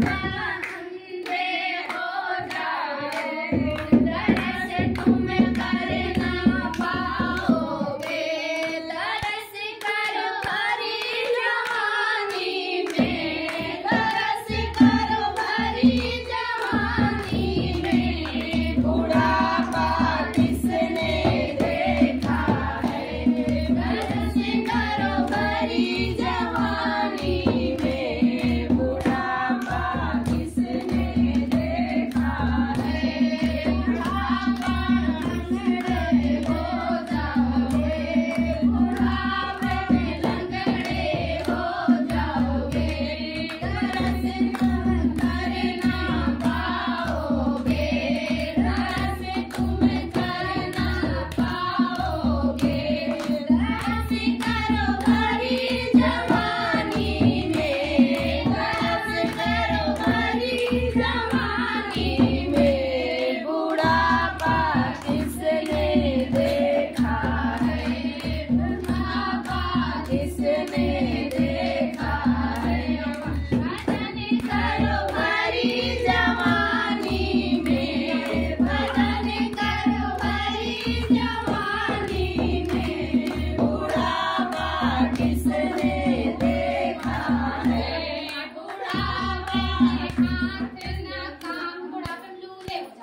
Bye. Hablemos.